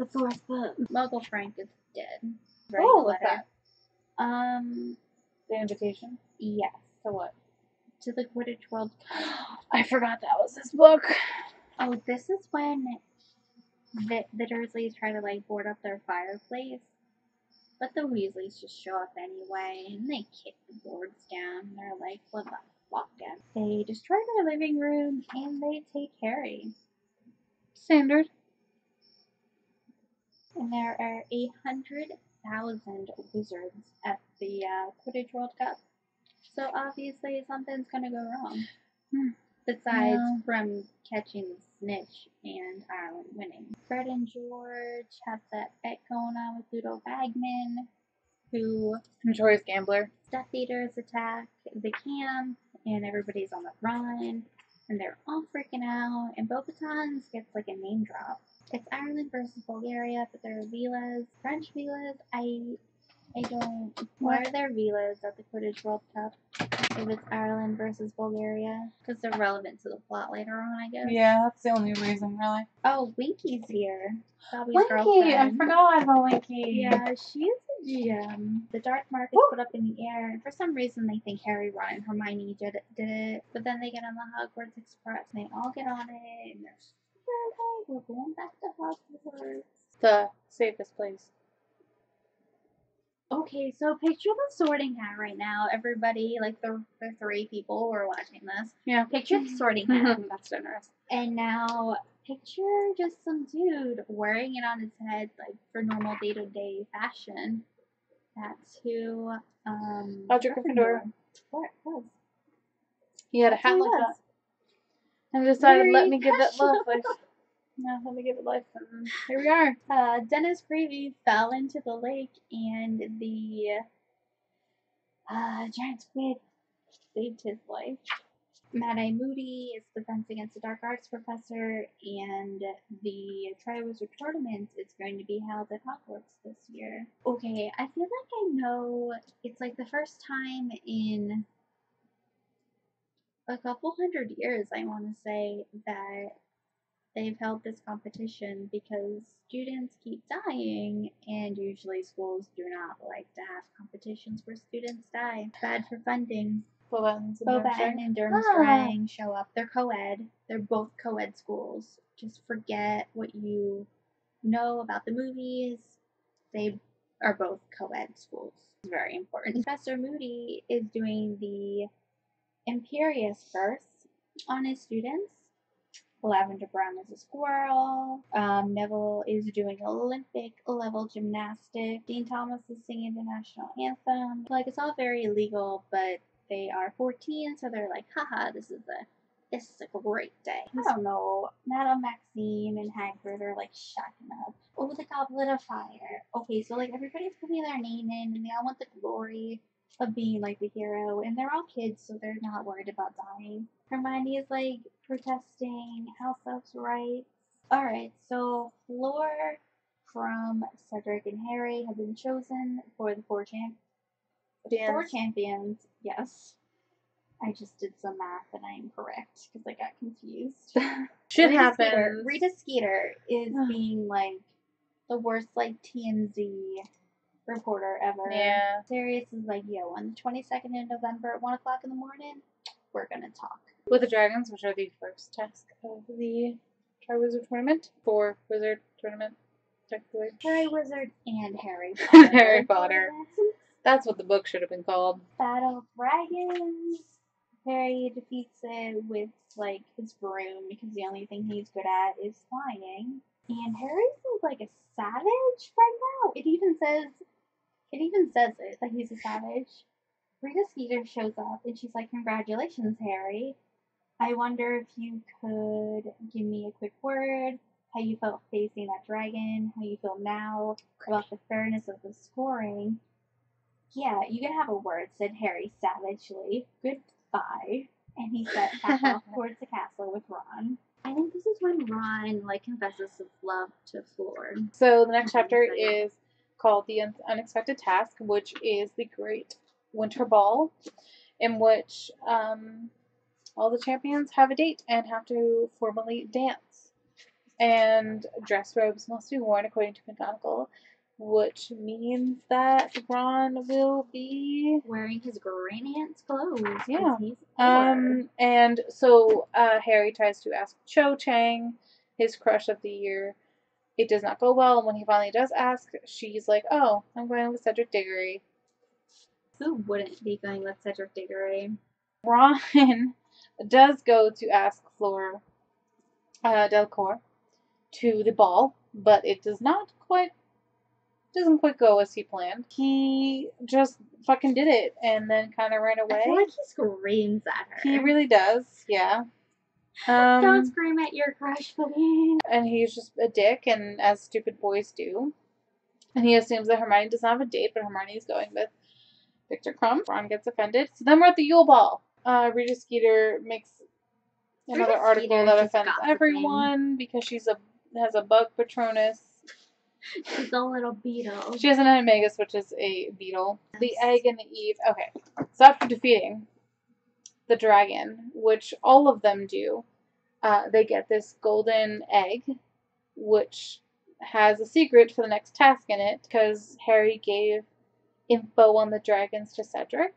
the fourth book. Muggle Frank is dead. Writing Oh, what's letter. Um, The invitation. yes, To what? to the Quidditch World Cup. I forgot that was this book. Oh, this is when the, the Dursleys try to like board up their fireplace. But the Weasleys just show up anyway, and they kick the boards down. They're like, what the fuck? They destroy their living room, and they take Harry. Standard. And there are 800,000 wizards at the uh, Quidditch World Cup. So obviously something's gonna go wrong. Besides Yeah. from catching the snitch and Ireland winning. Fred and George have that bet going on with Ludo Bagman, who Notorious gambler. Death Eaters attack the camp, and everybody's on the run, and they're all freaking out, and Beauxbatons gets like a name drop. It's Ireland versus Bulgaria, but they're Veelas. French Veelas, I I don't. Why are there Veelas at the Quidditch World Cup if it's Ireland versus Bulgaria? Because they're relevant to the plot later on, I guess. Yeah, that's the only reason, really. Oh, Winky's here. Dobby's Winky, I girlfriend. forgot about Winky. Yeah, she is a GM. The dark mark is Woo. put up in the air, and for some reason they think Harry, Ron, and Hermione did it, did it. But then they get on the Hogwarts Express, and they all get on it, and they're super we're going back to Hogwarts. The safest place. Okay, so picture the sorting hat right now, everybody, like the, the three people who are watching this. Yeah. Picture the sorting hat. That's generous. And now picture just some dude wearing it on his head like for normal day to day fashion. That's who um Roger Gryffindor. What was? He had a That's hat like that. And decided, Very let me give it life. No, let me give it life. And here we are. Uh, Dennis Creevey fell into the lake and the uh, giant squid saved his life. Mad Eye Moody is the Defense Against the Dark Arts professor, and the Triwizard Tournament is going to be held at Hogwarts this year. Okay, I feel like I know it's like the first time in a couple hundred years, I want to say, that they've held this competition because students keep dying, and usually schools do not like to have competitions where students die. Bad for funding. Bobens and Durmstrang. and show up. They're co-ed. They're both co-ed schools. Just forget what you know about the movies. They are both co-ed schools. It's very important. Professor Moody is doing the Imperius Curse on his students. Lavender Brown is a squirrel. Um, Neville is doing Olympic level gymnastics. Dean Thomas is singing the national anthem. Like it's all very illegal, but they are 14, so they're like, haha, this is a this is a great day. I don't know. Madame Maxime and Hagrid are like shacking up. Oh, the Goblet of Fire. Okay, so like everybody's putting their name in, and they all want the glory of being like the hero, and they're all kids, so they're not worried about dying. Hermione is like protesting house elves' rights. Alright, so Fleur Krum Cedric and Harry have been chosen for the four champ four champions. Yes. I just did some math and I am correct because I got confused. Shit Rita Skeeter. Rita Skeeter is being like the worst like TMZ reporter ever. Yeah. Sirius is like, yo, on the 22nd of November at 1 o'clock in the morning, we're gonna talk. With the dragons, which are the first task of the Triwizard Tournament. For Wizard Tournament, technically. Harry Wizard and Harry Harry Potter. That's what the book should have been called. Battle of Dragons. Harry defeats it with like his broom because the only thing he's good at is flying. And Harry seems like a savage right now. It even says it even says it that he's a savage. Rita Skeeter shows up and she's like, Congratulations, Harry. I wonder if you could give me a quick word, how you felt facing that dragon, how you feel now about the fairness of the scoring. Yeah, you can have a word, said Harry savagely. Goodbye. And he set back off towards the castle with Ron. I think this is when Ron like confesses his love to Fleur. So the next chapter is called The Un- Unexpected Task, which is the Great Winter Ball, in which um, all the champions have a date and have to formally dance. and dress robes must be worn according to McGonagall, which means that Ron will be Wearing his Green Aunt's clothes. Yeah. Um, and so uh, Harry tries to ask Cho Chang, his crush of the year. It does not go well, and when he finally does ask, she's like, "Oh, I'm going with Cedric Diggory." Who wouldn't be going with Cedric Diggory? Ron does go to ask Flora uh, Delacour to the ball, but it does not quite doesn't quite go as he planned. He just fucking did it and then kind of ran I away. feel like he screams at her. He really does, yeah. Don't Um, scream at your crush, please. and he's just a dick, and as stupid boys do. And he assumes that Hermione does not have a date, but Hermione's going with Viktor Krum. Ron gets offended. So then we're at the Yule Ball. Uh, Rita Skeeter makes another Rita article Skeeter that is offends everyone because she's a has a bug patronus. She's a little beetle. She has an animagus, which is a beetle. The egg and the Eve. Okay, so after defeating the dragon, which all of them do, uh, they get this golden egg, which has a secret for the next task in it because Harry gave info on the dragons to Cedric.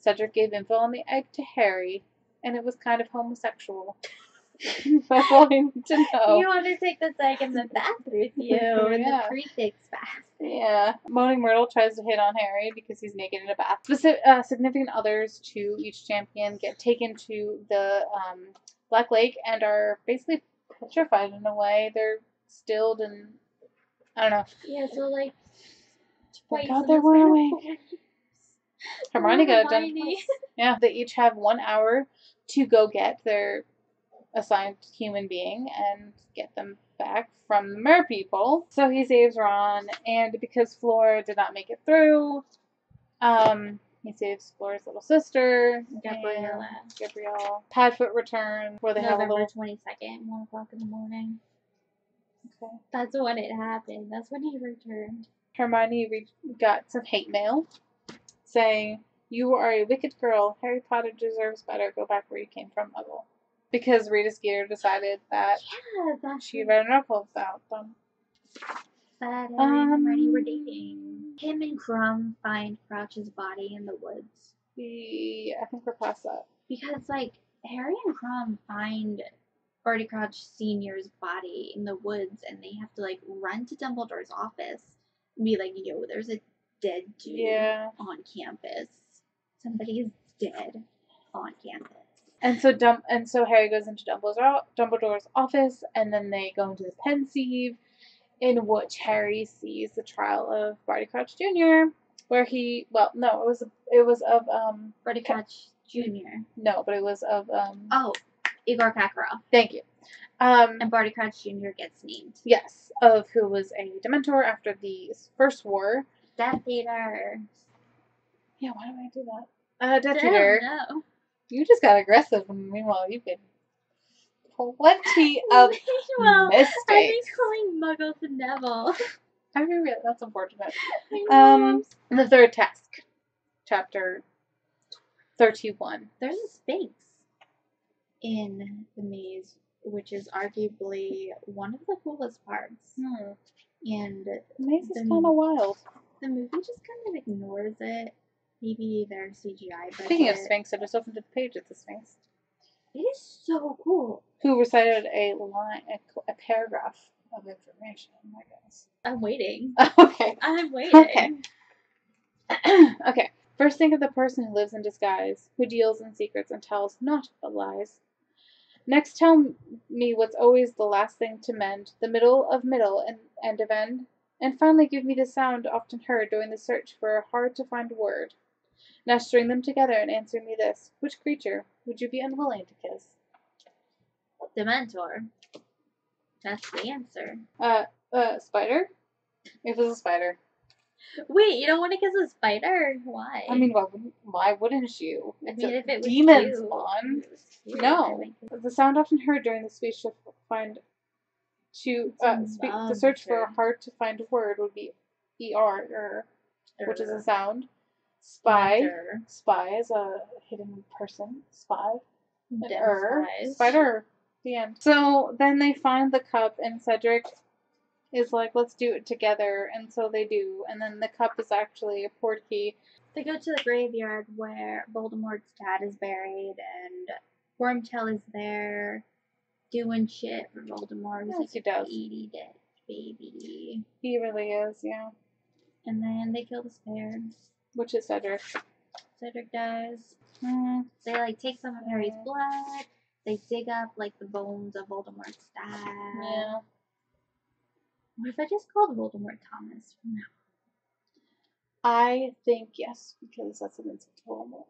Cedric gave info on the egg to Harry, and it was kind of homosexual. I need to know. You want to take the egg in the bath with you in Yeah. the prefects' bath. Yeah. Moaning Myrtle tries to hit on Harry because he's naked in a bath. Speci- uh, significant others to each champion get taken to the um, Black Lake and are basically petrified in a way. They're stilled and I don't know. Yeah, so like twice God, they the were awake. Hermione got it done. Yeah, they each have one hour to go get their assigned human being and get them back from the mer people. So he saves Ron, and because Flora did not make it through, um, he saves Flora's little sister, Gabriella. Gabrielle. Padfoot returns, where they have a little. twenty second, one o'clock in the morning. Okay. That's when it happened. That's when he returned. Hermione re- got some hate mail saying, You are a wicked girl. Harry Potter deserves better. Go back where you came from, Muggle. Because Rita Skeeter decided that Yeah, that's she read an article about them. and Um, Hermione were dating. Him and Krum find Crouch's body in the woods. We, I think we're past that. Because like Harry and Krum find Barty Crouch Senior's body in the woods and they have to like run to Dumbledore's office and be like, yo, there's a dead dude Yeah. on campus. Somebody is dead on campus. And so Dum- and so Harry goes into Dumbledore's, Dumbledore's office, and then they go into the Pensieve, in which Harry sees the trial of Barty Crouch Jr., where he, well, no, it was it was of um Barty. Crouch Jr. no, but it was of um. Oh, Igor Karkaroff. Thank you. Um, And Barty Crouch Jr. gets named. yes, of who was a Dementor after the First War. Death Eater. Yeah, why do I do that? Uh, Death Eater. know. You just got aggressive, and meanwhile you've been plenty of well, I've been calling Muggle to Neville. I really, that's unfortunate. Um, the third task, chapter thirty-one. There's a Sphinx in the maze, which is arguably one of the coolest parts. Hmm. And The maze is kind of wild. the movie just kind of ignores it. Maybe their CGI budget. Speaking of Sphinx, I just opened the page at the Sphinx. it is so cool. Who recited a line, a, a paragraph of information? Oh I guess. I'm waiting. okay. I'm waiting. Okay. okay. First, think of the person who lives in disguise, who deals in secrets and tells not but lies. Next, tell me what's always the last thing to mend, the middle of middle and end of end. And finally, give me the sound often heard during the search for a hard to find word. Now string them together and answer me this: Which creature would you be unwilling to kiss? Dementor. That's the answer. Uh, uh, spider. It was a spider. Wait, you don't want to kiss a spider? Why? I mean, why wouldn't, why wouldn't you? I It's mean, a if it was demon cute, spawn. it No. I The sound often heard during the speech to find to uh, speak, to search for a hard to find word would be er, er which is a sound. Spy, Spider. spy is a hidden person. Spy. Er, spider. The end. So then they find the cup, and Cedric is like, let's do it together. And so they do. And then the cup is actually a portkey. They go to the graveyard where Voldemort's dad is buried, and Wormtail is there doing shit for Voldemort. He's Yes, like he does. greedy dead baby. He really is, yeah. And then they kill the spare. Which is Cedric. Cedric does. Mm, They like take some of Harry's blood. They dig up like the bones of Voldemort's dad. yeah. What if I just called Voldemort Thomas from now? I think yes, because that's an insult to Voldemort.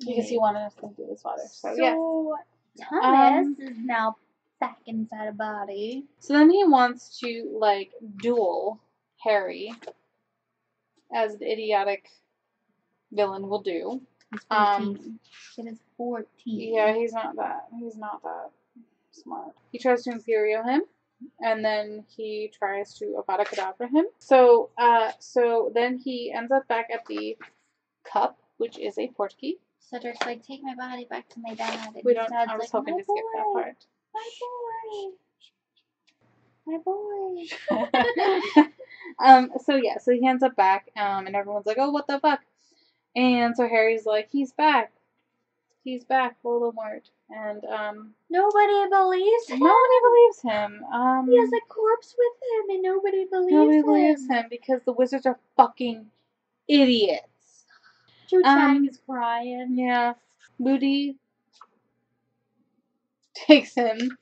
Because he wanted us to do his father. So, So yes. Thomas Um, is now back inside a body. So then he wants to like duel Harry, as the idiotic villain will do. He's Um, 14. Kid is 14. Yeah, he's not that. He's not that smart. He tries to Imperio him, and then he tries to Avada Kedavra him. So, uh, so then he ends up back at the cup, which is a portkey. Cedric's like, take my body back to my dad. And We don't. I was like, hoping to skip that boy, part. My boy. My boy. um, so yeah, so he ends up back, um, and everyone's like, "Oh, what the fuck?" And so Harry's like, "He's back, he's back, Voldemort," and um, Nobody believes him. nobody believes him. Um, He has a corpse with him, and nobody believes nobody him. believes him because the wizards are fucking idiots. Cho Chang Um, is crying. Yeah, Moody takes him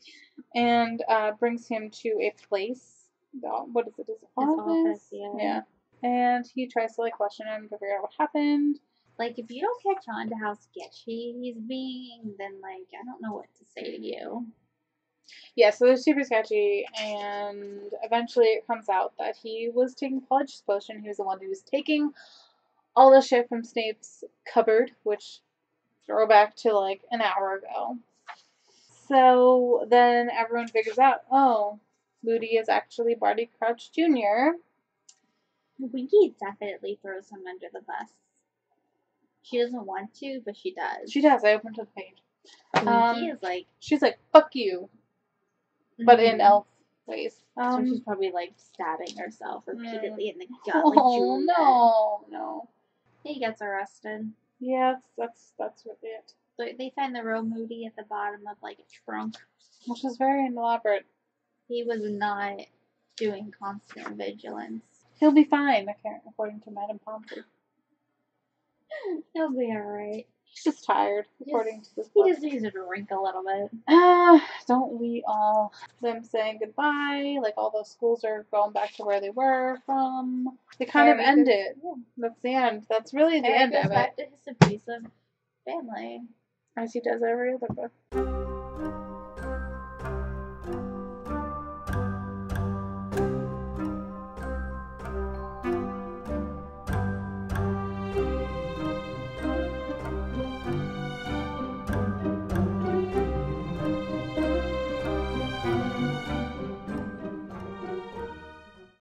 and uh, brings him to a place. What is it? His office. office, yeah. yeah. And he tries to like question him to figure out what happened. Like, if you don't catch on to how sketchy he's being, then, like, I don't know what to say to you. Yeah, so they're super sketchy, and eventually it comes out that he was taking Pledge's potion. He was the one who was taking all the shit from Snape's cupboard, which throwback to like an hour ago. So then everyone figures out, oh, Moody is actually Barty Crouch Jr. Winky definitely throws him under the bus. She doesn't want to, but she does. She does. I opened to the page. Winky um, is like, She's like, "Fuck you," but in mm. elf ways. So Um, she's probably like stabbing herself repeatedly in the gut. like oh Juliet. no, no. He gets arrested. Yeah, that's that's that's what it. They, they find the real Moody at the bottom of like a trunk. Which is very elaborate. He was not doing constant vigilance. He'll be fine, according to Madame Pomfrey. He'll be alright. He's just tired, according to this book. He just needs to drink a little bit. Ah, don't we all? Them saying goodbye, like all those schools are going back to where they were from. They kind of end goes- it. That's the end. That's really the Harry end goes of it. back to his abusive family. As he does every other book.